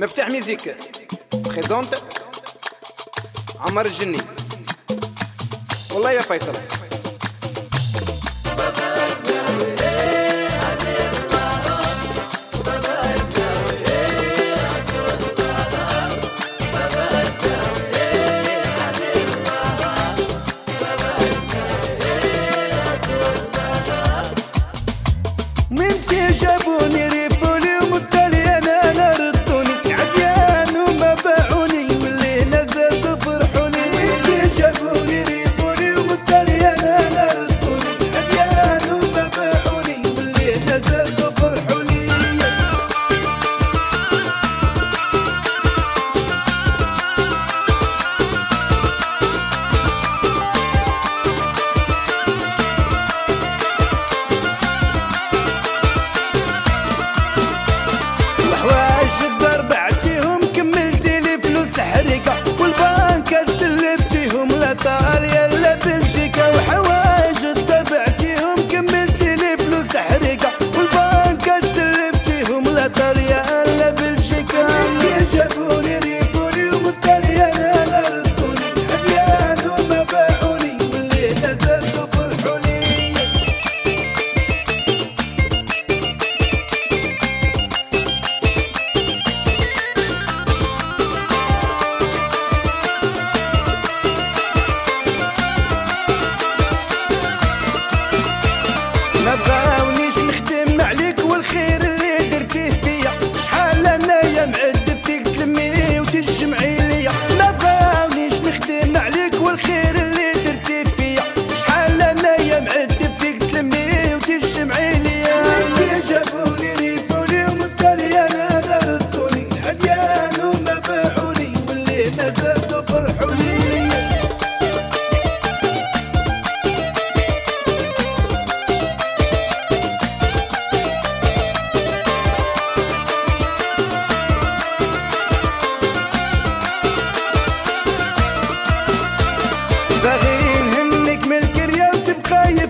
مفتاح ميزيك. بريزونت عمر الجني والله يا فيصل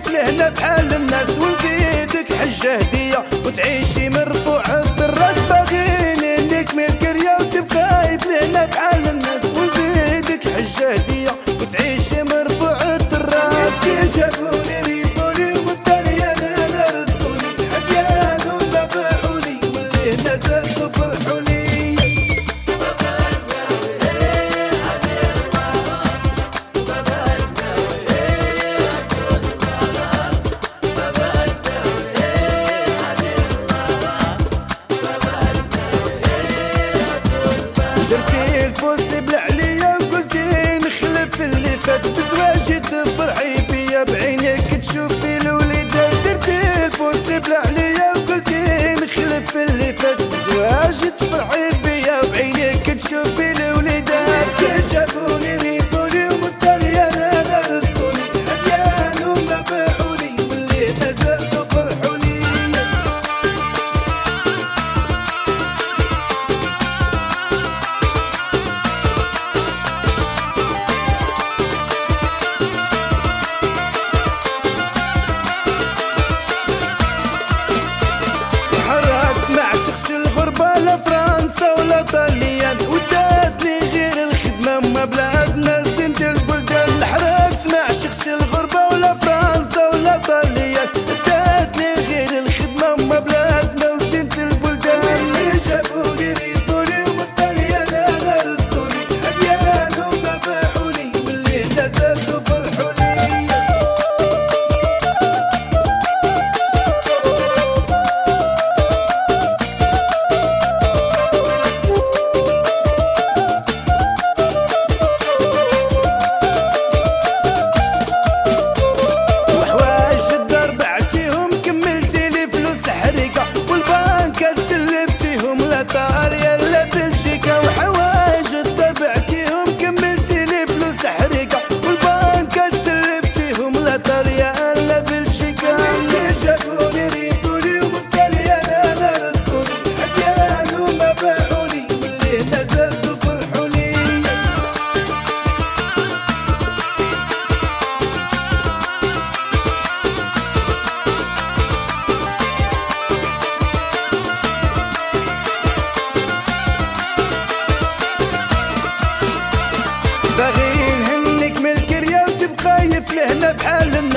لهنا بحال الناس ونزيدك حجة هدية وتعيشي مرفوع الراس باغين انك ملك ريا وتبقاي لهنا بحال الناس ونزيدك حجة هدية وتعيشي مرفوع الراس جابوني ريفوني عاليا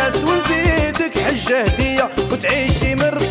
الناس ونزيدك حجة هدية وتعيشي مرة